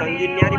thằng nhìn nha đi.